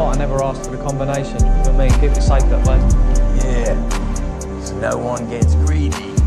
what? I never asked for the combination. You me. Keep it safe that way. Yeah. So no one gets greedy.